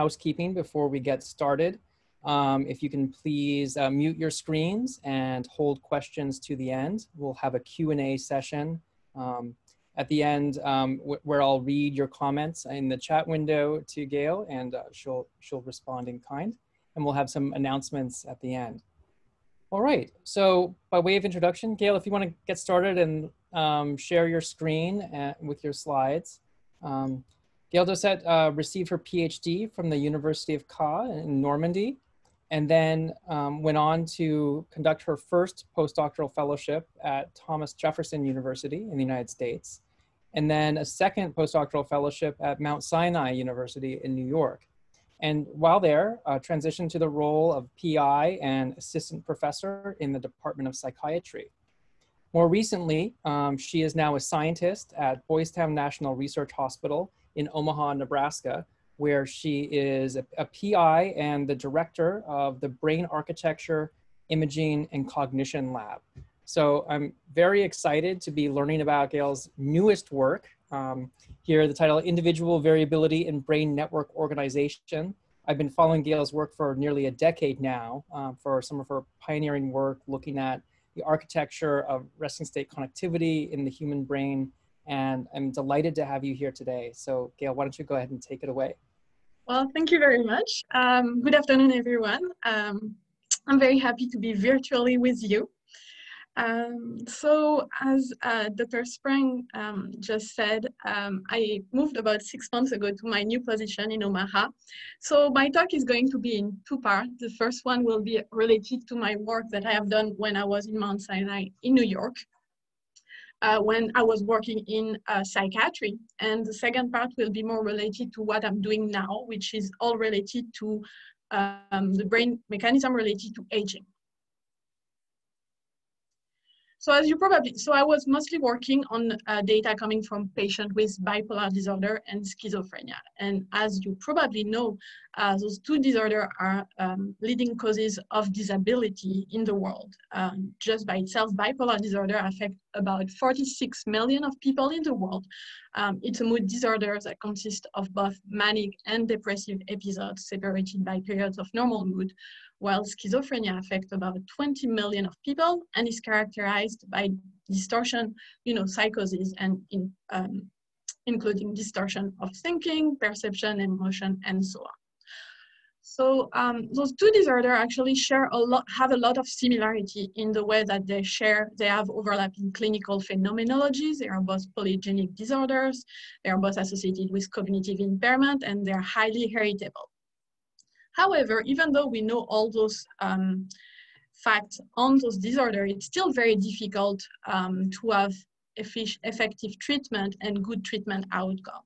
housekeeping before we get started. Um, if you can please uh, mute your screens and hold questions to the end. We'll have a Q&A session um, at the end um, where I'll read your comments in the chat window to Gaelle and uh, she'll, she'll respond in kind. And we'll have some announcements at the end. All right, so by way of introduction, Gaelle, if you want to get started and um, share your screen uh, with your slides. Um, Gaelle Doucet uh, received her PhD from the University of Caen in Normandy, and then um, went on to conduct her first postdoctoral fellowship at Thomas Jefferson University in the United States, and then a second postdoctoral fellowship at Mount Sinai University in New York. And while there, uh, transitioned to the role of PI and assistant professor in the Department of Psychiatry. More recently, um, she is now a scientist at Boys Town National Research Hospital in Omaha, Nebraska, where she is a, a PI and the director of the Brain Architecture, Imaging, and Cognition Lab. So I'm very excited to be learning about Gaelle's newest work. Um, here, the title Individual Variability in Brain Network Organization. I've been following Gaelle's work for nearly a decade now um, for some of her pioneering work looking at the architecture of resting state connectivity in the human brain. And I'm delighted to have you here today. So Gaelle, why don't you go ahead and take it away? Well, thank you very much. Um, good afternoon, everyone. Um, I'm very happy to be virtually with you. Um, so as uh, Dr. Sprang um, just said, um, I moved about six months ago to my new position in Omaha. So my talk is going to be in two parts. The first one will be related to my work that I have done when I was in Mount Sinai in New York. Uh, when I was working in uh, psychiatry. And the second part will be more related to what I'm doing now, which is all related to um, the brain mechanism related to aging. So as you probably, so I was mostly working on uh, data coming from patients with bipolar disorder and schizophrenia. And as you probably know, uh, those two disorders are um, leading causes of disability in the world. Um, just by itself, bipolar disorder affects about 46 million of people in the world. Um, it's a mood disorder that consists of both manic and depressive episodes separated by periods of normal mood, while schizophrenia affects about 20 million of people and is characterized by distortion, you know, psychosis and in, um, including distortion of thinking, perception, emotion, and so on. So um, those two disorders actually share a lot, have a lot of similarity in the way that they share, they have overlapping clinical phenomenologies. They are both polygenic disorders. They are both associated with cognitive impairment and they're highly heritable. However, even though we know all those um, facts on those disorders, it's still very difficult um, to have effective treatment and good treatment outcome.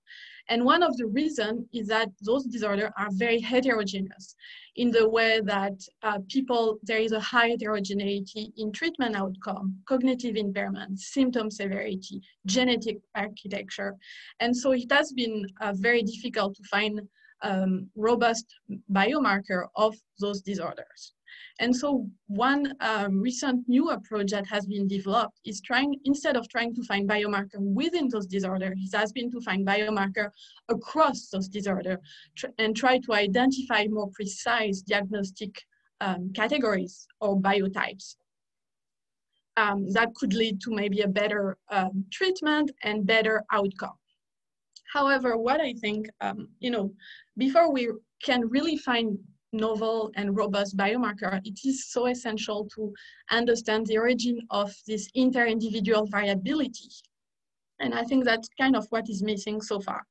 And one of the reasons is that those disorders are very heterogeneous in the way that uh, people, there is a high heterogeneity in treatment outcome, cognitive impairment, symptom severity, genetic architecture. And so it has been uh, very difficult to find um, robust biomarker of those disorders. And so one um, recent new approach that has been developed is trying, instead of trying to find biomarker within those disorders, it has been to find biomarker across those disorders tr and try to identify more precise diagnostic um, categories or biotypes. Um, that could lead to maybe a better um, treatment and better outcome. However, what I think, um, you know, before we can really find novel and robust biomarker, it is so essential to understand the origin of this inter-individual variability. And I think that's kind of what is missing so far.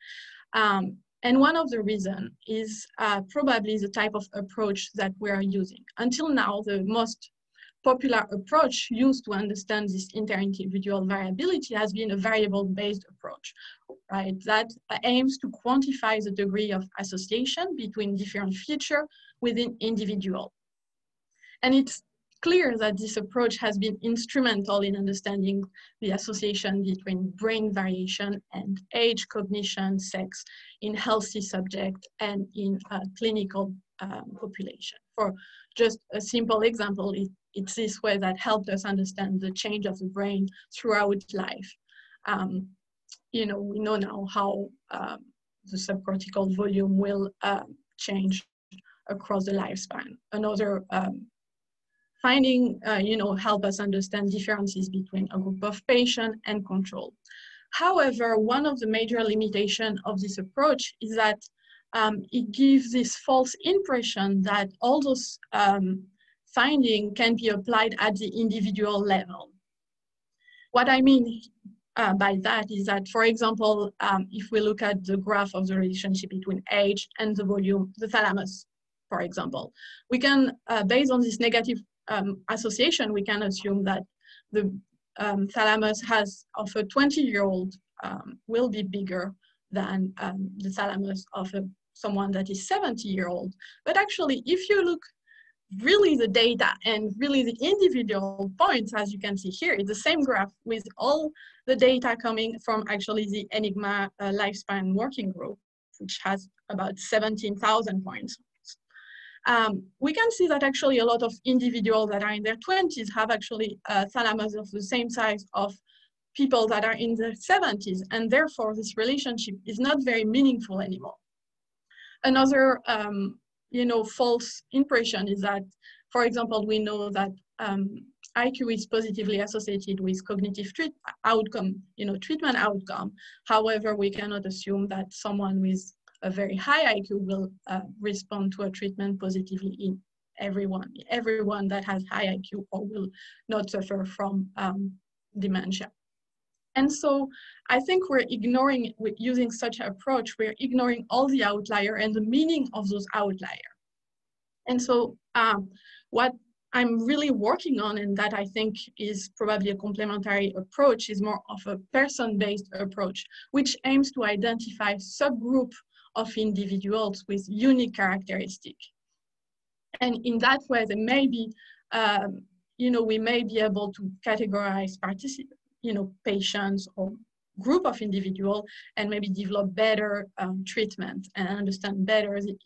Um, and one of the reasons is uh, probably the type of approach that we are using. Until now, the most popular approach used to understand this inter-individual variability has been a variable-based approach, right? That aims to quantify the degree of association between different features within individual. And it's clear that this approach has been instrumental in understanding the association between brain variation and age, cognition, sex in healthy subjects and in clinical um, population. For just a simple example, it, it's this way that helped us understand the change of the brain throughout life. Um, you know, we know now how um, the subcortical volume will uh, change across the lifespan. Another um, finding, uh, you know, help us understand differences between a group of patient and control. However, one of the major limitations of this approach is that um, it gives this false impression that all those um, findings can be applied at the individual level. What I mean uh, by that is that, for example, um, if we look at the graph of the relationship between age and the volume, the thalamus, for example, we can, uh, based on this negative um, association, we can assume that the um, thalamus has of a 20 year old um, will be bigger than um, the thalamus of a, someone that is 70 year old. But actually, if you look really the data and really the individual points, as you can see here, it's the same graph with all the data coming from actually the Enigma uh, lifespan working group, which has about 17,000 points um, we can see that actually a lot of individuals that are in their 20s have actually uh, thalamus of the same size of people that are in their 70s, and therefore this relationship is not very meaningful anymore. Another, um, you know, false impression is that, for example, we know that um, IQ is positively associated with cognitive treat outcome, you know, treatment outcome. However, we cannot assume that someone with a very high IQ will uh, respond to a treatment positively in everyone, everyone that has high IQ or will not suffer from um, dementia. And so I think we're ignoring, using such an approach, we're ignoring all the outlier and the meaning of those outlier. And so um, what I'm really working on, and that I think is probably a complementary approach, is more of a person-based approach, which aims to identify subgroup of individuals with unique characteristics. And in that way, there may be, um, you know, we may be able to categorize you know, patients or group of individual and maybe develop better um, treatment and understand better the,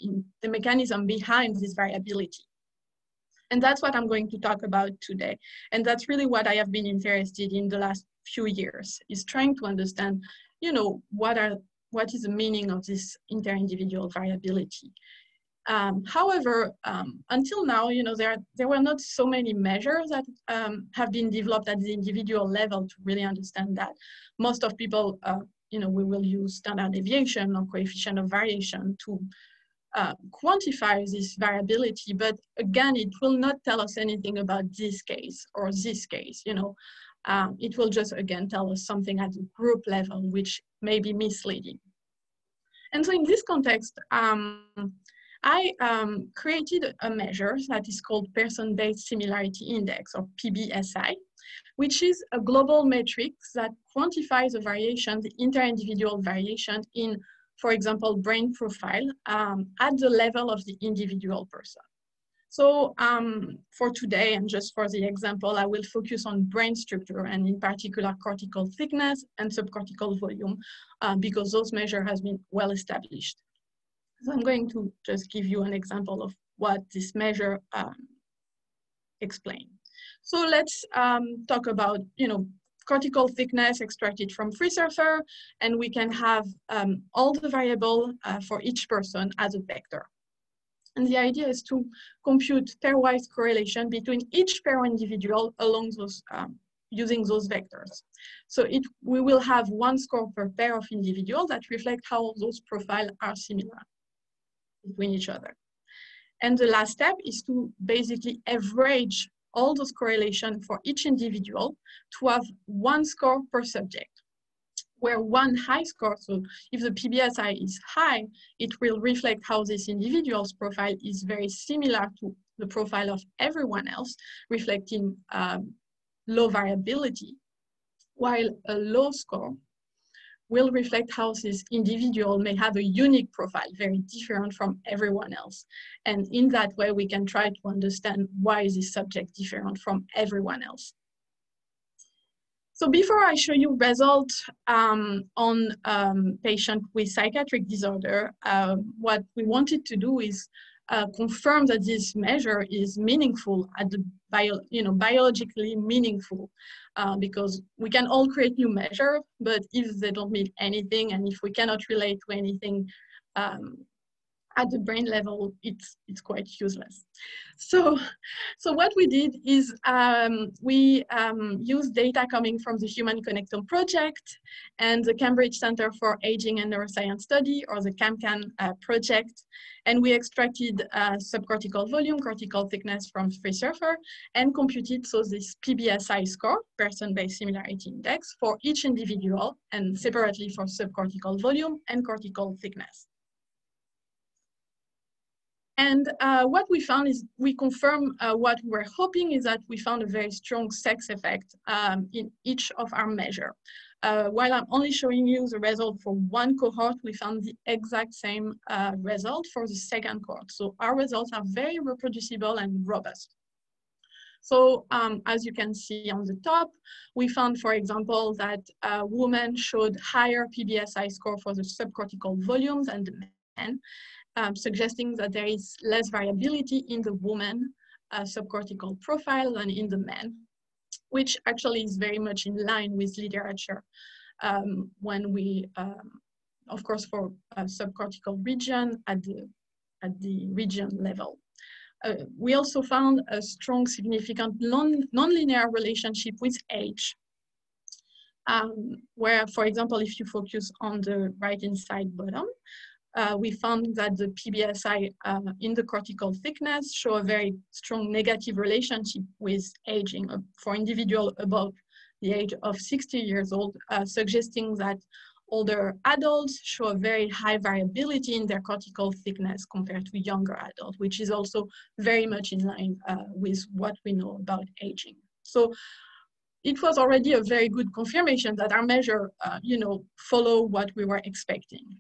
the mechanism behind this variability. And that's what I'm going to talk about today. And that's really what I have been interested in the last few years, is trying to understand, you know, what are what is the meaning of this inter-individual variability. Um, however, um, until now, you know, there, there were not so many measures that um, have been developed at the individual level to really understand that. Most of people, uh, you know, we will use standard deviation or coefficient of variation to uh, quantify this variability, but again, it will not tell us anything about this case or this case, you know. Um, it will just, again, tell us something at the group level, which may be misleading. And so in this context, um, I um, created a measure that is called Person-Based Similarity Index, or PBSI, which is a global metric that quantifies the variation, the inter-individual variation in, for example, brain profile um, at the level of the individual person. So um, for today, and just for the example, I will focus on brain structure and in particular cortical thickness and subcortical volume uh, because those measures has been well established. So I'm going to just give you an example of what this measure um, explain. So let's um, talk about, you know, cortical thickness extracted from FreeSurfer, and we can have um, all the variable uh, for each person as a vector. And the idea is to compute pairwise correlation between each pair of individual along those, um, using those vectors. So it, we will have one score per pair of individuals that reflect how those profiles are similar between each other. And the last step is to basically average all those correlation for each individual to have one score per subject where one high score, so if the PBSI is high, it will reflect how this individual's profile is very similar to the profile of everyone else, reflecting um, low variability, while a low score will reflect how this individual may have a unique profile, very different from everyone else. And in that way, we can try to understand why is this subject different from everyone else. So before I show you results um, on um, patient with psychiatric disorder, uh, what we wanted to do is uh, confirm that this measure is meaningful at the bio, you know, biologically meaningful, uh, because we can all create new measure, but if they don't mean anything and if we cannot relate to anything um, at the brain level, it's, it's quite useless. So, so what we did is um, we um, used data coming from the Human Connectome Project and the Cambridge Center for Aging and Neuroscience Study, or the CAMCAN uh, project, and we extracted uh, subcortical volume, cortical thickness from FreeSurfer, and computed so this PBSI score, person-based similarity index, for each individual, and separately for subcortical volume and cortical thickness. And uh, what we found is we confirm uh, what we were hoping is that we found a very strong sex effect um, in each of our measure. Uh, while I'm only showing you the result for one cohort, we found the exact same uh, result for the second cohort. So our results are very reproducible and robust. So um, as you can see on the top, we found, for example, that uh, women showed higher PBSI score for the subcortical volumes and men um, suggesting that there is less variability in the woman uh, subcortical profile than in the man, which actually is very much in line with literature um, when we, um, of course, for subcortical region at the, at the region level. Uh, we also found a strong, significant non, nonlinear relationship with age, um, where, for example, if you focus on the right-hand side bottom, uh, we found that the PBSI uh, in the cortical thickness show a very strong negative relationship with aging for individual above the age of 60 years old, uh, suggesting that older adults show a very high variability in their cortical thickness compared to younger adults, which is also very much in line uh, with what we know about aging. So it was already a very good confirmation that our measure, uh, you know, follow what we were expecting.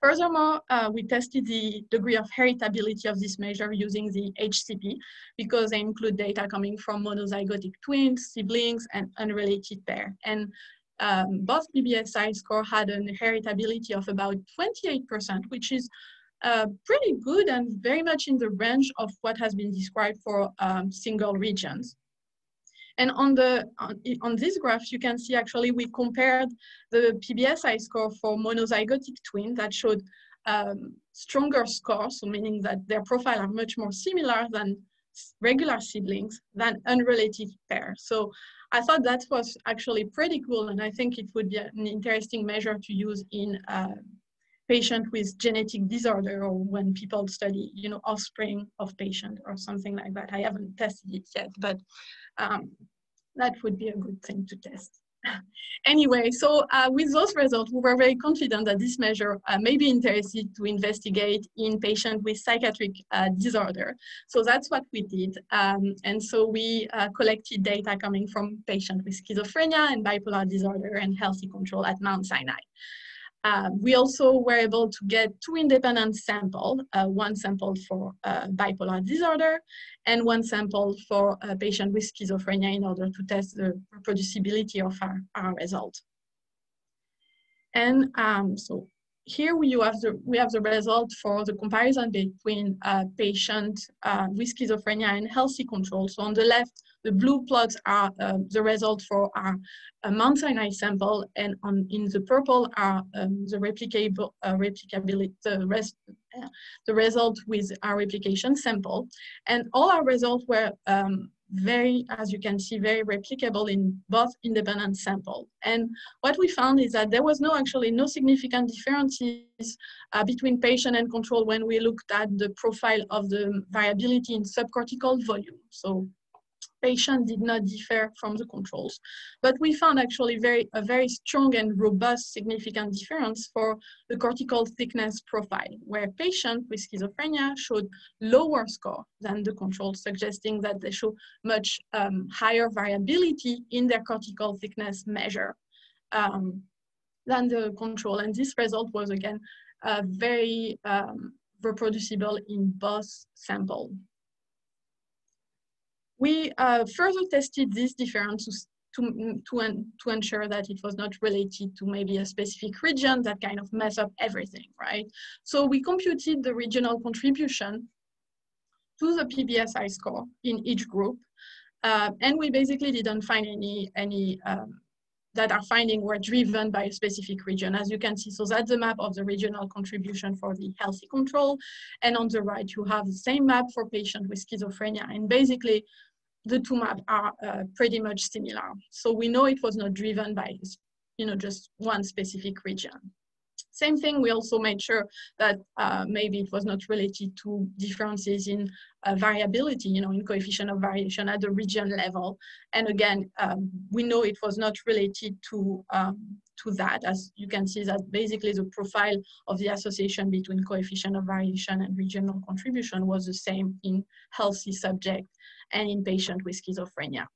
Furthermore, uh, we tested the degree of heritability of this measure using the HCP because they include data coming from monozygotic twins, siblings, and unrelated pair. And um, both PBSI score had an heritability of about 28%, which is uh, pretty good and very much in the range of what has been described for um, single regions. And on, the, on, this graph, you can see actually we compared the PBSI score for monozygotic twin that showed um, stronger scores, so meaning that their profile are much more similar than regular siblings than unrelated pairs. So I thought that was actually pretty cool, and I think it would be an interesting measure to use in uh, patient with genetic disorder or when people study, you know, offspring of patient or something like that. I haven't tested it yet, but um, that would be a good thing to test. anyway, so uh, with those results, we were very confident that this measure uh, may be interested to investigate in patients with psychiatric uh, disorder. So that's what we did. Um, and so we uh, collected data coming from patients with schizophrenia and bipolar disorder and healthy control at Mount Sinai. Uh, we also were able to get two independent samples, uh, one sample for uh, bipolar disorder and one sample for a patient with schizophrenia in order to test the reproducibility of our, our result. And um, so here we have, the, we have the result for the comparison between uh, patient uh, with schizophrenia and healthy control. So on the left, the blue plots are uh, the result for our uh, Mount Sinai sample, and on in the purple are um, the replicable uh, replicability, the rest, uh, the result with our replication sample, and all our results were um, very, as you can see, very replicable in both independent sample. And what we found is that there was no actually no significant differences uh, between patient and control when we looked at the profile of the variability in subcortical volume. So patient did not differ from the controls. But we found actually very, a very strong and robust significant difference for the cortical thickness profile, where patients with schizophrenia showed lower score than the controls, suggesting that they show much um, higher variability in their cortical thickness measure um, than the control. And this result was again uh, very um, reproducible in both samples. We uh, further tested this difference to, to, to ensure that it was not related to maybe a specific region that kind of mess up everything, right? So we computed the regional contribution to the PBSI score in each group. Uh, and we basically didn't find any, any um, that our finding were driven by a specific region, as you can see. So that's the map of the regional contribution for the healthy control. And on the right, you have the same map for patients with schizophrenia. And basically, the two maps are uh, pretty much similar. So we know it was not driven by you know, just one specific region. Same thing, we also made sure that uh, maybe it was not related to differences in uh, variability, you know, in coefficient of variation at the region level. And again, um, we know it was not related to, um, to that, as you can see that basically the profile of the association between coefficient of variation and regional contribution was the same in healthy subject and in patients with schizophrenia.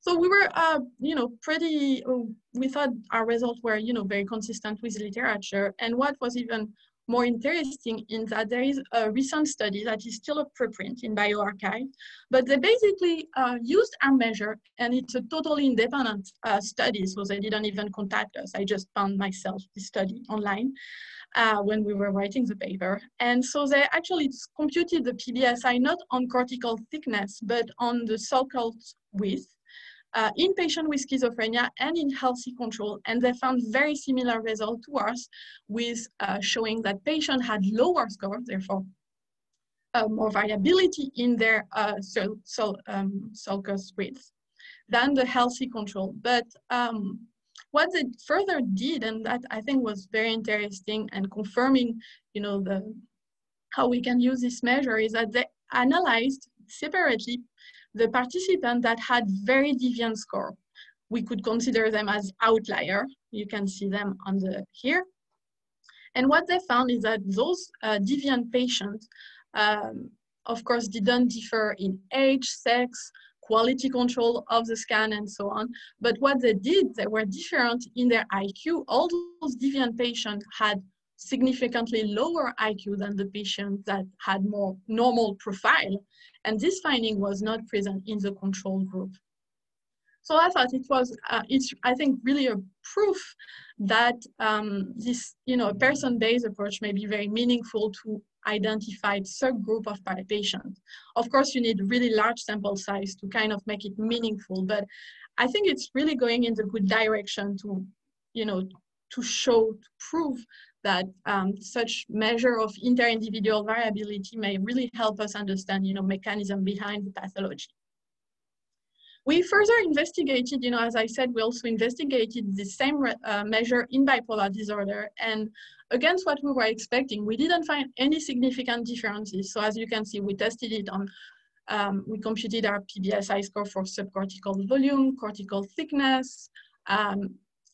So we were, uh, you know, pretty, uh, we thought our results were, you know, very consistent with literature. And what was even more interesting in that there is a recent study that is still a preprint in bioRxiv, but they basically uh, used our measure and it's a totally independent uh, study, so they didn't even contact us. I just found myself the study online uh, when we were writing the paper. And so they actually computed the PBSI not on cortical thickness, but on the sulcal width uh, in patients with schizophrenia and in healthy control. And they found very similar result to us with uh, showing that patients had lower scores, therefore uh, more variability in their uh, um, sulcus width than the healthy control. But um, what they further did, and that I think was very interesting and confirming, you know, the how we can use this measure is that they analyzed separately the participant that had very deviant score. We could consider them as outlier. You can see them on the here. And what they found is that those uh, deviant patients, um, of course, didn't differ in age, sex, quality control of the scan and so on. But what they did, they were different in their IQ. All those deviant patients had significantly lower IQ than the patients that had more normal profile. And this finding was not present in the control group. So I thought it was, uh, it's, I think, really a proof that um, this, you know, a person-based approach may be very meaningful to identify subgroup of patients. Of course, you need really large sample size to kind of make it meaningful, but I think it's really going in the good direction to, you know, to show, to prove that um, such measure of inter-individual variability may really help us understand, you know, mechanism behind the pathology. We further investigated, you know, as I said, we also investigated the same uh, measure in bipolar disorder and against what we were expecting, we didn't find any significant differences. So as you can see, we tested it on, um, we computed our PBSI score for subcortical volume, cortical thickness, um,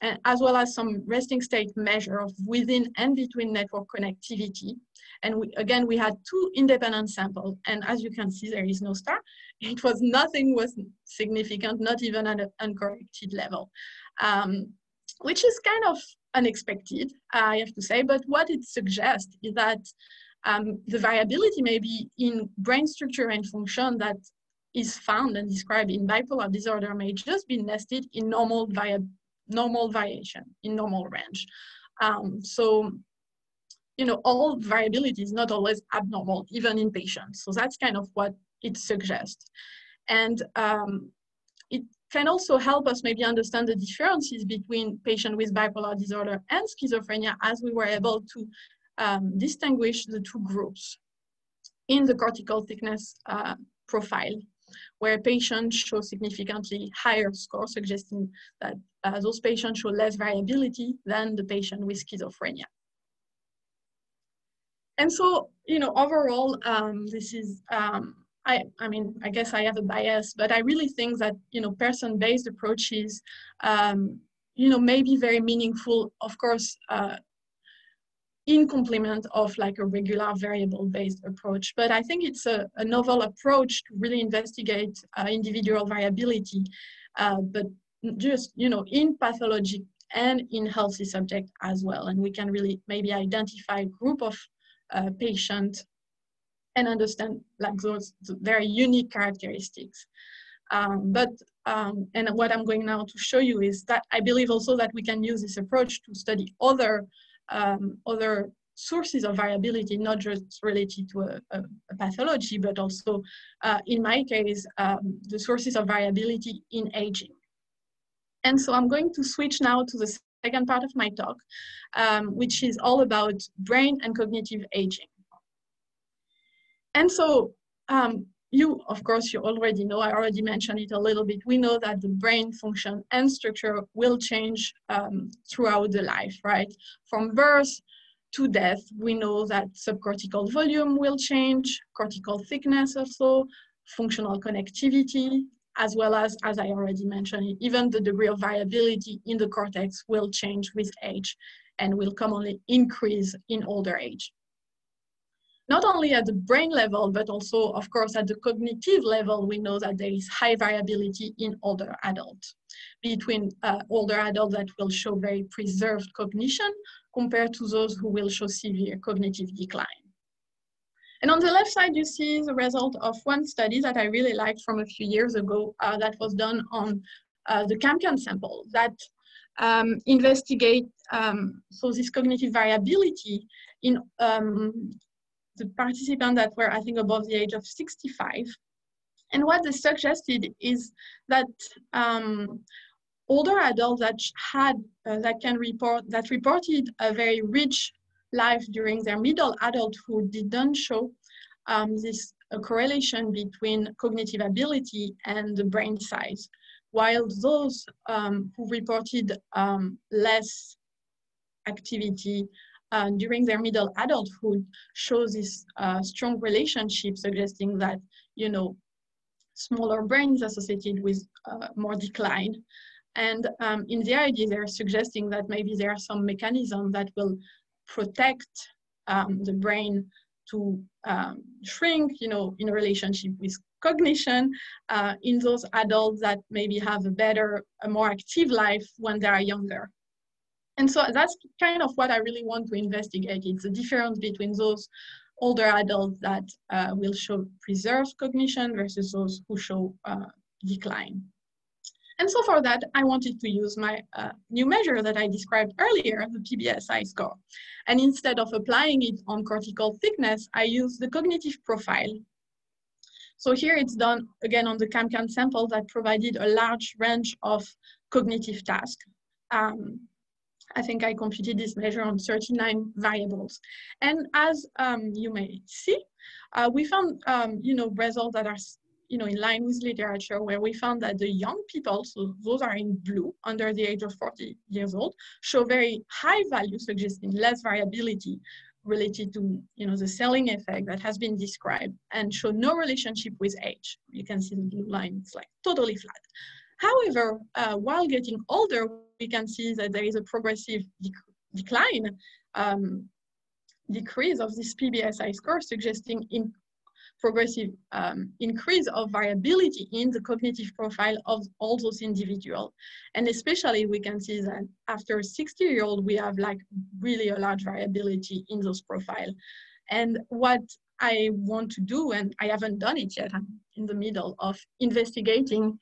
and as well as some resting state measure of within and between network connectivity. And we, again, we had two independent samples. And as you can see, there is no star. It was nothing was significant, not even at an uncorrected level, um, which is kind of unexpected, I have to say. But what it suggests is that um, the variability may be in brain structure and function that is found and described in bipolar disorder may just be nested in normal normal variation in normal range. Um, so, you know, all variability is not always abnormal, even in patients. So that's kind of what it suggests. And um, it can also help us maybe understand the differences between patients with bipolar disorder and schizophrenia as we were able to um, distinguish the two groups in the cortical thickness uh, profile where patients show significantly higher score, suggesting that uh, those patients show less variability than the patient with schizophrenia. And so, you know, overall, um, this is, um, I, I mean, I guess I have a bias, but I really think that, you know, person-based approaches, um, you know, may be very meaningful. Of course, uh, in complement of like a regular variable based approach. But I think it's a, a novel approach to really investigate uh, individual variability, uh, but just, you know, in pathology and in healthy subject as well. And we can really maybe identify a group of uh, patients and understand like those very unique characteristics. Um, but, um, and what I'm going now to show you is that I believe also that we can use this approach to study other um, other sources of variability, not just related to a, a, a pathology, but also, uh, in my case, um, the sources of variability in aging. And so I'm going to switch now to the second part of my talk, um, which is all about brain and cognitive aging. And so um, you, of course, you already know, I already mentioned it a little bit. We know that the brain function and structure will change um, throughout the life, right? From birth to death, we know that subcortical volume will change, cortical thickness also, functional connectivity, as well as, as I already mentioned, even the degree of viability in the cortex will change with age and will commonly increase in older age. Not only at the brain level, but also, of course, at the cognitive level, we know that there is high variability in older adults. Between uh, older adults that will show very preserved cognition compared to those who will show severe cognitive decline. And on the left side, you see the result of one study that I really liked from a few years ago uh, that was done on uh, the CAMCAN sample that um, investigate um, so this cognitive variability in um, the participants that were, I think, above the age of 65. And what they suggested is that um, older adults that had uh, that can report that reported a very rich life during their middle adulthood didn't show um, this correlation between cognitive ability and the brain size, while those um, who reported um, less activity uh, during their middle adulthood show this uh, strong relationship suggesting that, you know, smaller brains associated with uh, more decline. And um, in the idea, they're suggesting that maybe there are some mechanisms that will protect um, the brain to um, shrink, you know, in a relationship with cognition uh, in those adults that maybe have a better, a more active life when they are younger. And so that's kind of what I really want to investigate. It's the difference between those older adults that uh, will show preserved cognition versus those who show uh, decline. And so for that, I wanted to use my uh, new measure that I described earlier, the PBSI score. And instead of applying it on cortical thickness, I use the cognitive profile. So here it's done again on the CAMCAN sample that provided a large range of cognitive tasks. Um, I think I computed this measure on 39 variables. And as um, you may see, uh, we found um, you know, results that are you know, in line with literature where we found that the young people, so those are in blue, under the age of 40 years old, show very high value, suggesting less variability related to, you know, the ceiling effect that has been described and show no relationship with age. You can see the blue line, it's like totally flat. However, uh, while getting older, we can see that there is a progressive dec decline um, decrease of this PBSI score, suggesting in progressive um, increase of variability in the cognitive profile of all those individuals. And especially we can see that after 60 year old, we have like really a large variability in those profile. And what I want to do, and I haven't done it yet, I'm in the middle of investigating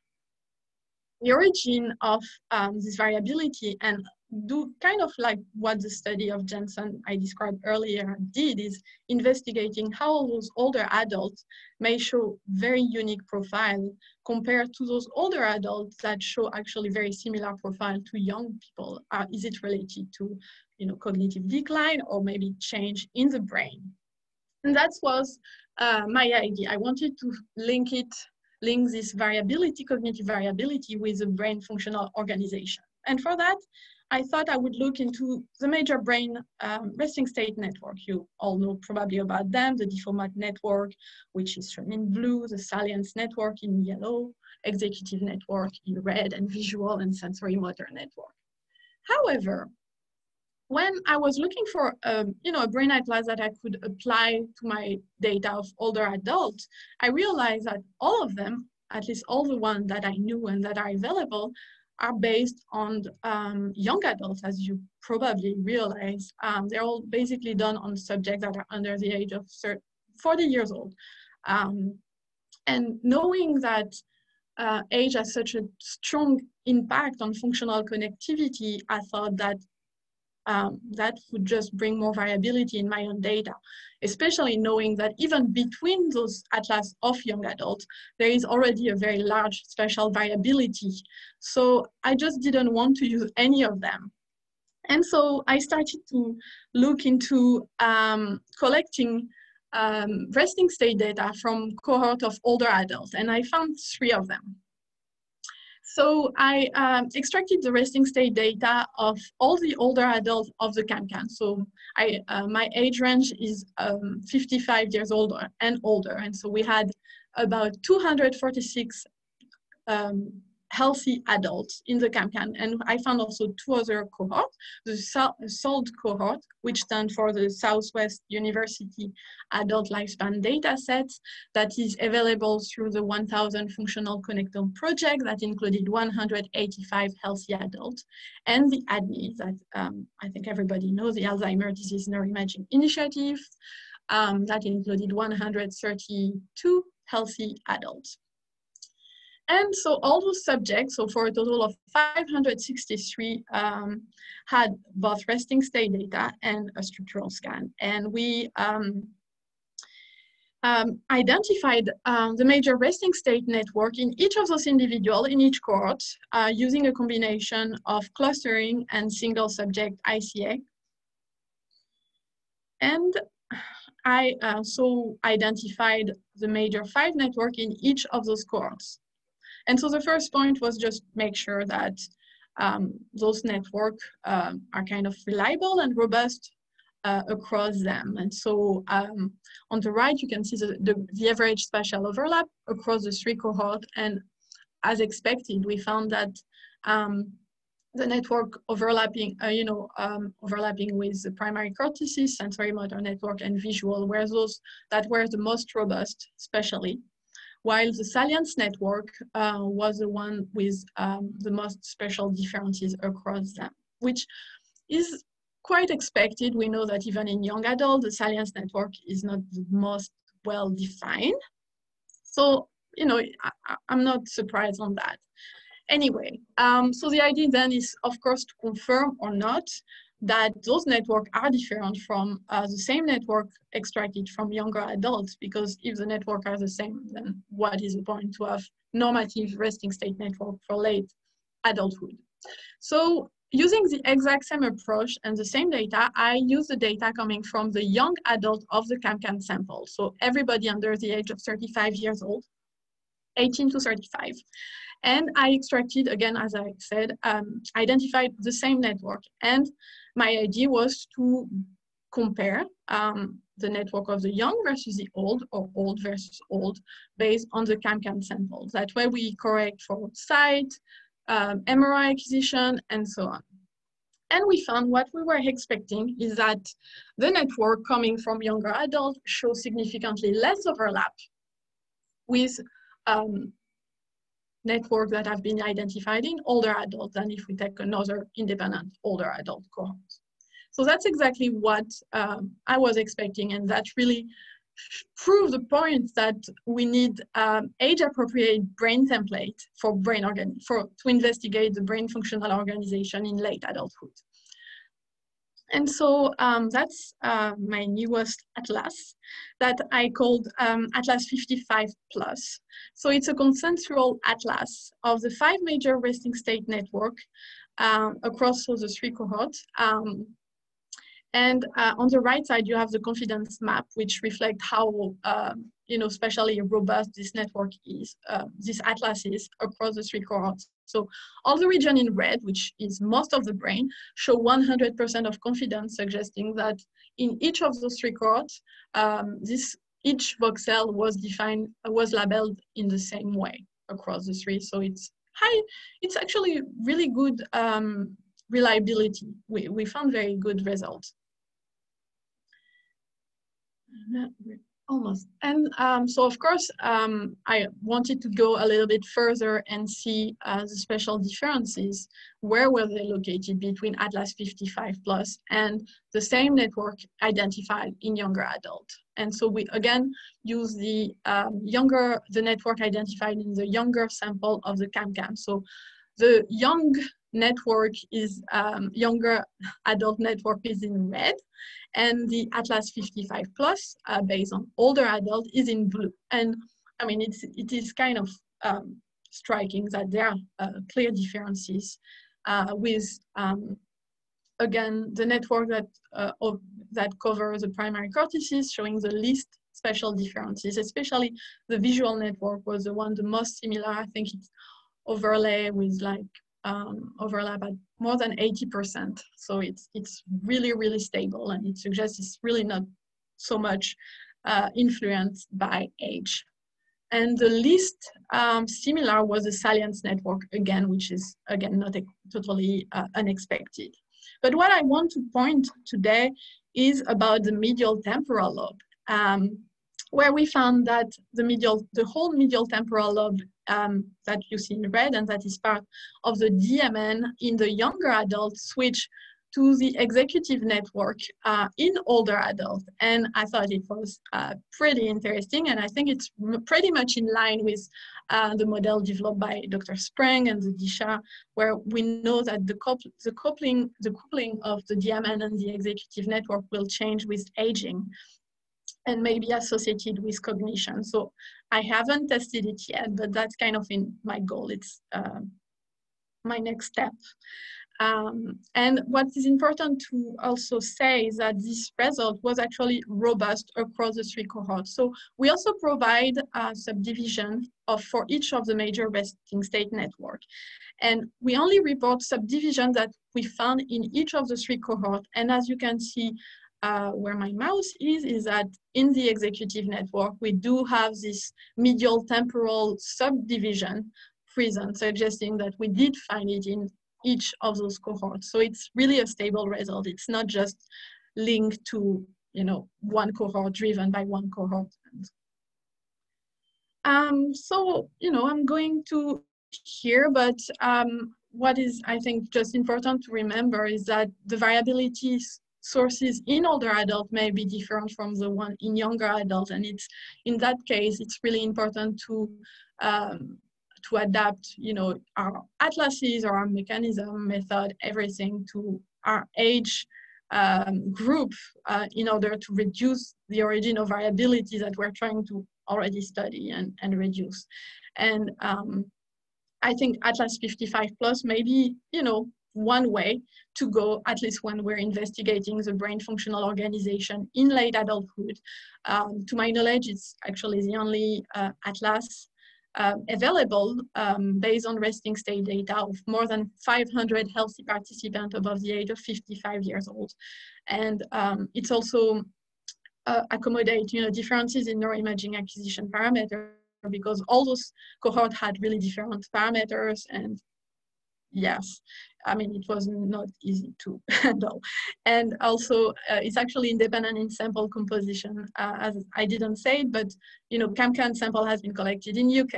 the origin of um, this variability and do kind of like what the study of Jensen I described earlier did is investigating how those older adults may show very unique profile compared to those older adults that show actually very similar profile to young people. Uh, is it related to you know, cognitive decline or maybe change in the brain? And that was uh, my idea. I wanted to link it, link this variability, cognitive variability with the brain functional organization. And for that, I thought I would look into the major brain um, resting state network. You all know probably about them, the default mode network, which is shown in blue, the salience network in yellow, executive network in red, and visual and sensory motor network. However, when I was looking for um, you know, a brain atlas that I could apply to my data of older adults, I realized that all of them, at least all the ones that I knew and that are available, are based on um, young adults, as you probably realize. Um, they're all basically done on subjects that are under the age of 40 years old. Um, and knowing that uh, age has such a strong impact on functional connectivity, I thought that um, that would just bring more variability in my own data, especially knowing that even between those atlas of young adults, there is already a very large spatial variability. So I just didn't want to use any of them. And so I started to look into um, collecting um, resting state data from cohort of older adults, and I found three of them. So I um, extracted the resting state data of all the older adults of the CAMCAN. So I, uh, my age range is um, 55 years old and older. And so we had about 246 um, healthy adults in the CAMCAN. And I found also two other cohorts, the SALD cohort, which stands for the Southwest University Adult Lifespan Data Sets that is available through the 1000 Functional Connectome project that included 185 healthy adults, and the ADNI that um, I think everybody knows, the Alzheimer's Disease Neuroimaging Initiative, um, that included 132 healthy adults. And so all those subjects, so for a total of 563, um, had both resting state data and a structural scan. And we um, um, identified um, the major resting state network in each of those individuals in each cohort uh, using a combination of clustering and single subject ICA. And I also uh, identified the major five network in each of those cohorts. And so the first point was just make sure that um, those network um, are kind of reliable and robust uh, across them. And so um, on the right, you can see the, the, the, average spatial overlap across the three cohorts. And as expected, we found that um, the network overlapping, uh, you know, um, overlapping with the primary cortices, sensory motor network, and visual were those that were the most robust, especially while the salience network uh, was the one with um, the most special differences across them, which is quite expected. We know that even in young adults, the salience network is not the most well defined. So, you know, I, am not surprised on that. Anyway, um, so the idea then is, of course, to confirm or not that those networks are different from uh, the same network extracted from younger adults because if the network are the same, then what is the point to have normative resting state network for late adulthood? So using the exact same approach and the same data, I use the data coming from the young adult of the CAMCAN sample. So everybody under the age of 35 years old, 18 to 35. And I extracted, again, as I said, um, identified the same network. And my idea was to compare um, the network of the young versus the old or old versus old based on the CAMCAN samples. That way we correct for site, um, MRI acquisition, and so on. And we found what we were expecting is that the network coming from younger adults shows significantly less overlap with um, networks that have been identified in older adults than if we take another independent older adult cohort. So that's exactly what um, I was expecting and that really proved the point that we need um, age-appropriate brain template for brain organ for to investigate the brain functional organization in late adulthood. And so um, that's uh, my newest atlas that I called um, Atlas 55 Plus. So it's a consensual atlas of the five major resting state network um, across all the three cohorts. Um, and uh, on the right side, you have the confidence map, which reflect how, uh, you know, especially robust this network is, uh, this atlas is across the three cohorts. So all the region in red, which is most of the brain, show 100% of confidence, suggesting that in each of those three cohorts, um, this each voxel was defined, was labeled in the same way across the three. So it's high, it's actually really good um, reliability. We, we found very good results almost. And um, so, of course, um, I wanted to go a little bit further and see uh, the special differences. Where were they located between Atlas 55 plus and the same network identified in younger adult? And so we again use the um, younger, the network identified in the younger sample of the CAMCAN. So the young network is um, younger adult network is in red and the atlas 55 plus uh, based on older adult is in blue. And i mean it's it is kind of um, striking that there are uh, clear differences uh, with um, again the network that uh, of, that covers the primary cortices showing the least special differences especially the visual network was the one the most similar. I think it's overlay with like um, overlap at more than 80%. So it's, it's really, really stable and it suggests it's really not so much uh, influenced by age. And the least um, similar was the salience network again, which is again not totally uh, unexpected. But what I want to point today is about the medial temporal lobe. Um, where we found that the medial, the whole medial temporal lobe um, that you see in red and that is part of the DMN in the younger adults switch to the executive network uh, in older adults. And I thought it was uh, pretty interesting. And I think it's pretty much in line with uh, the model developed by Dr. Spreng and the DECHA, where we know that the, the, coupling, the coupling of the DMN and the executive network will change with aging and maybe associated with cognition. So I haven't tested it yet, but that's kind of in my goal. It's uh, my next step. Um, and what is important to also say is that this result was actually robust across the three cohorts. So we also provide a subdivision of for each of the major resting state network. And we only report subdivision that we found in each of the three cohorts. And as you can see, uh, where my mouse is, is that in the executive network, we do have this medial temporal subdivision present, suggesting that we did find it in each of those cohorts. So it's really a stable result. It's not just linked to you know one cohort driven by one cohort. Um, so you know I'm going to here, but um, what is I think just important to remember is that the variabilities sources in older adult may be different from the one in younger adult and it's in that case it's really important to um, to adapt you know our atlases or our mechanism method everything to our age um, group uh, in order to reduce the origin of variability that we're trying to already study and, and reduce. And um, I think Atlas 55 plus maybe, you know, one way to go, at least when we're investigating the brain functional organization in late adulthood. Um, to my knowledge, it's actually the only uh, atlas uh, available um, based on resting state data of more than 500 healthy participants above the age of 55 years old. And um, it's also uh, accommodate you know, differences in neuroimaging acquisition parameters because all those cohorts had really different parameters and yes i mean it was not easy to handle. And also uh, it's actually independent in sample composition uh, as i didn't say but you know CAMCAN sample has been collected in uk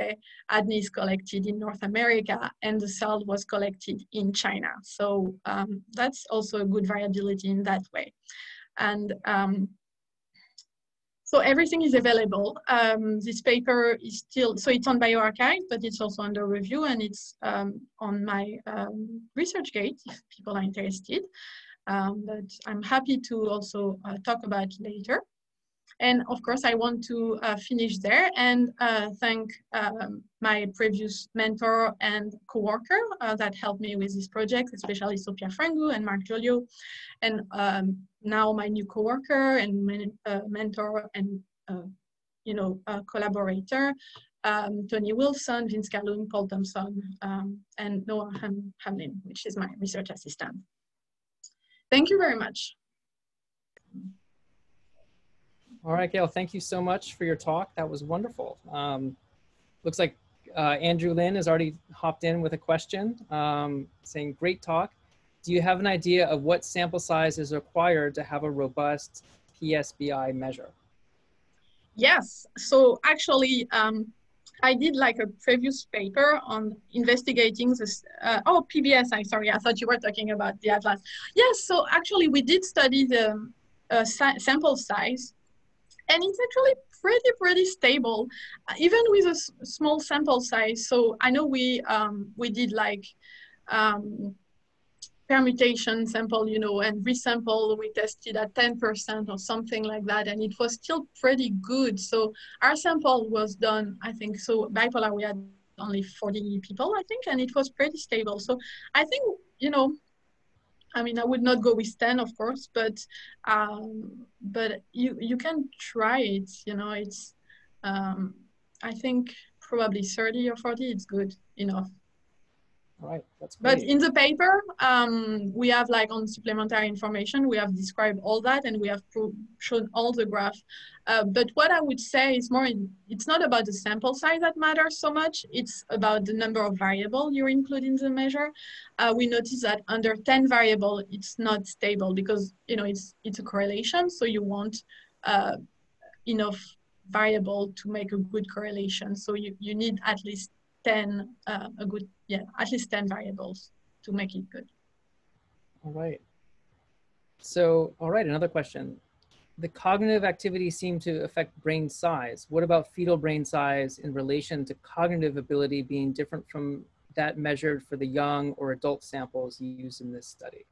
adni is collected in north america and the SALD was collected in china. So um, that's also a good variability in that way. And um, so everything is available. Um, this paper is still, so it's on bioRxiv, but it's also under review and it's um, on my um, ResearchGate if people are interested. Um, but I'm happy to also uh, talk about later. And of course, I want to uh, finish there and uh, thank um, my previous mentor and co-worker uh, that helped me with this project, especially Sophia Frangou and Marc Joliot, and um, now my new co-worker and men uh, mentor and uh, you know collaborator, um, Tony Wilson, Vince Calhoun, Paul Thompson, um, and Noah Ham Hamlin, which is my research assistant. Thank you very much. All right, Gaelle, thank you so much for your talk. That was wonderful. Um, looks like uh, Andrew Lin has already hopped in with a question um, saying, great talk. Do you have an idea of what sample size is required to have a robust PSBI measure? Yes, so actually, um, I did like a previous paper on investigating this. Uh, oh, PBS, I'm sorry, I thought you were talking about the Atlas. Yes, so actually we did study the uh, sa sample size and it's actually pretty pretty stable uh, even with a small sample size so i know we um, we did like um, permutation sample, you know, and resample, we tested at 10% or something like that, and it was still pretty good. So our sample was done, I think, so bipolar, we had only 40 people, I think, and it was pretty stable. So I think, you know, I mean, I would not go with 10, of course, but um, but you you can try it. You know, it's um, I think probably 30 or 40 it's good enough right, that's great. But in the paper, um, we have like on supplementary information, we have described all that and we have shown all the graph. Uh, but what I would say is more, in, it's not about the sample size that matters so much, it's about the number of variable you include in the measure. Uh, we notice that under 10 variable, it's not stable because, you know, it's, it's a correlation. So you want uh, enough variable to make a good correlation. So you, you need at least 10, uh, a good, yeah, at least 10 variables to make it good. All right. So, all right, another question. The cognitive activity seemed to affect brain size. What about fetal brain size in relation to cognitive ability being different from that measured for the young or adult samples used in this study?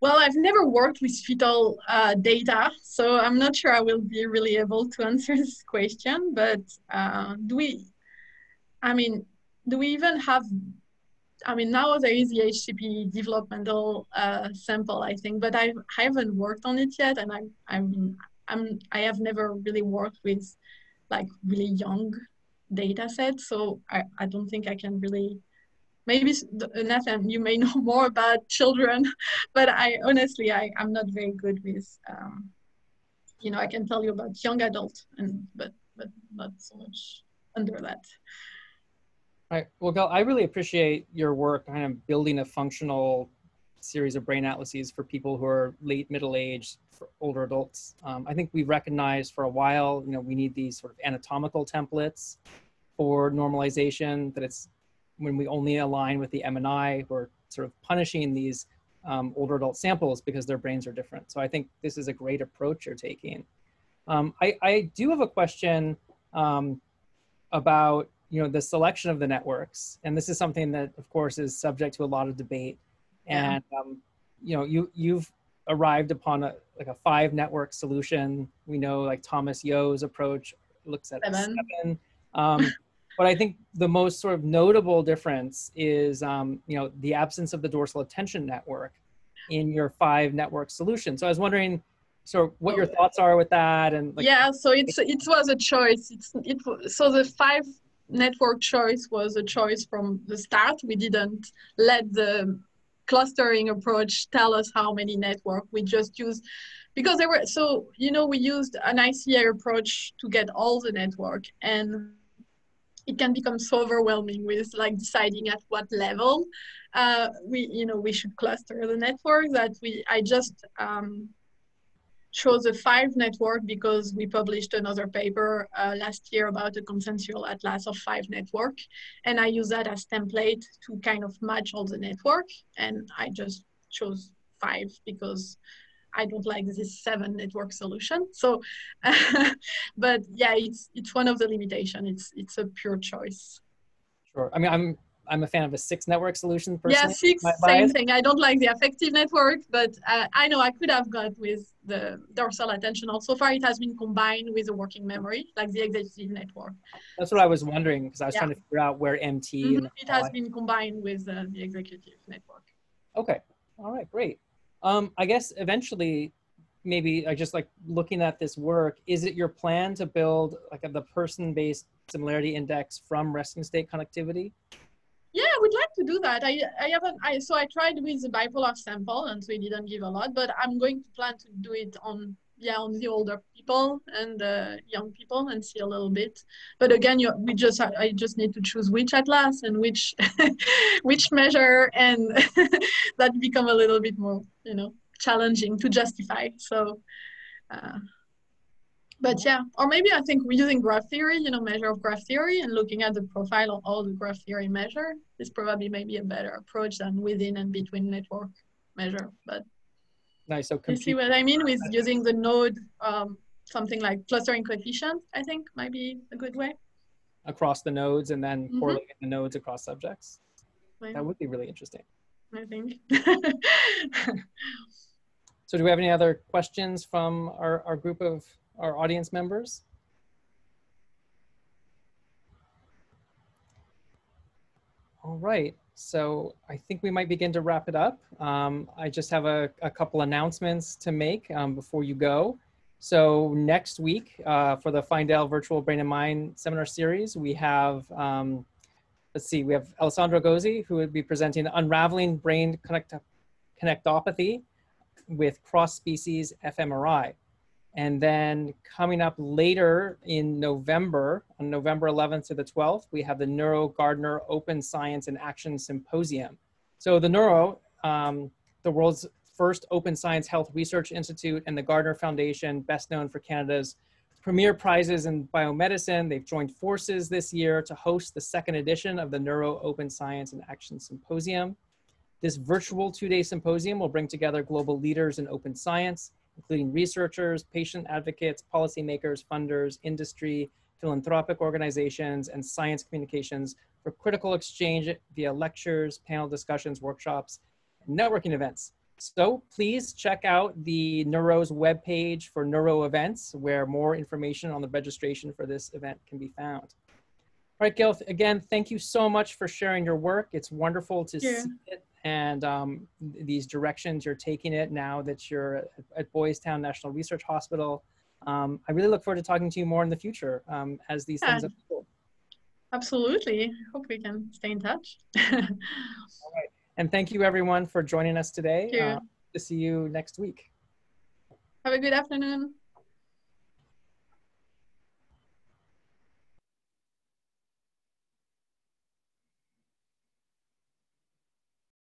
Well, I've never worked with fetal uh, data, so I'm not sure I will be really able to answer this question. But uh, do we I mean, do we even have? I mean, now there is the HCP developmental uh, sample, I think, but I, I haven't worked on it yet, and I I mean, I'm I have never really worked with like really young data sets, so I, I don't think I can really. Maybe Nathan, you may know more about children, but I honestly I I'm not very good with. Um, you know, I can tell you about young adult, and but but not so much under that. Right. Well, Gaelle, I really appreciate your work kind of building a functional series of brain atlases for people who are late middle age, for older adults. Um, I think we've recognized for a while, you know, we need these sort of anatomical templates for normalization, that it's when we only align with the MNI, we're sort of punishing these um, older adult samples because their brains are different. So I think this is a great approach you're taking. Um, I, I do have a question um, about you know the selection of the networks and this is something that of course is subject to a lot of debate. And yeah. um, you know you you've arrived upon a like a five network solution. We know like Thomas Yeo's approach looks at seven, seven. Um, but i think the most sort of notable difference is um, you know the absence of the dorsal attention network in your five network solution. So i was wondering so what your thoughts are with that and like, yeah so it's it was a choice. It's it so the five network choice was a choice from the start. We didn't let the clustering approach tell us how many network. We just used because they were so you know we used an ICA approach to get all the network and it can become so overwhelming with like deciding at what level uh, we you know we should cluster the network that we I just um, chose a five network because we published another paper uh, last year about a consensual atlas of five network. And I use that as template to kind of match all the network. And I just chose five because I don't like this seven network solution. So, but yeah, it's, it's one of the limitation. It's, it's a pure choice. Sure. I mean, I'm I'm a fan of a six network solution. Personally. Yeah, six, same thing. I don't like the affective network, but uh, I know I could have got with the dorsal attentional. So far, it has been combined with the working memory, like the executive network. That's what I was wondering because I was yeah. trying to figure out where MT. Mm-hmm. it has been combined with uh, the executive network. Okay. All right. Great. Um, I guess eventually, maybe I just like looking at this work. Is it your plan to build like a, the person-based similarity index from resting state connectivity? I would like to do that. I, I haven't, I, so I tried with the bipolar sample and so didn't give a lot, but I'm going to plan to do it on, yeah, on the older people and uh, young people and see a little bit. But again, you, we just, I just need to choose which atlas and which, which measure and that become a little bit more, you know, challenging to justify. So, uh, but yeah, or maybe I think we're using graph theory, you know, measure of graph theory and looking at the profile of all the graph theory measure is probably maybe a better approach than within and between network measure. But nice. So you see what I mean with using the node, um, something like clustering coefficient, I think might be a good way. Across the nodes and then mm -hmm. correlating the nodes across subjects. Right. That would be really interesting. I think. so do we have any other questions from our, our group of our audience members? All right, so I think we might begin to wrap it up. Um, I just have a, a couple announcements to make um, before you go. So next week uh, for the Feindel Virtual Brain and Mind Seminar Series, we have, um, let's see, we have Alessandro Gozzi who will be presenting Unraveling Brain Connect Connectopathy with Cross-Species fMRI. And then coming up later in November, on November 11th to the 12th, we have the Neuro Gairdner Open Science and Action Symposium. So the Neuro, um, the world's first open science health research institute and the Gairdner Foundation, best known for Canada's premier prizes in biomedicine. They've joined forces this year to host the second edition of the Neuro Open Science and Action Symposium. This virtual two-day symposium will bring together global leaders in open science including researchers, patient advocates, policymakers, funders, industry, philanthropic organizations, and science communications for critical exchange via lectures, panel discussions, workshops, and networking events. So please check out the Neuro's webpage for Neuro events, where more information on the registration for this event can be found. All right, Gaelle, again, thank you so much for sharing your work. It's wonderful to yeah. see it and um, these directions you're taking it now that you're at Boys Town National Research Hospital. Um, I really look forward to talking to you more in the future um, as these yeah. things unfold. Absolutely. Hope we can stay in touch. All right. And thank you everyone for joining us today. Uh, to see you next week. Have a good afternoon.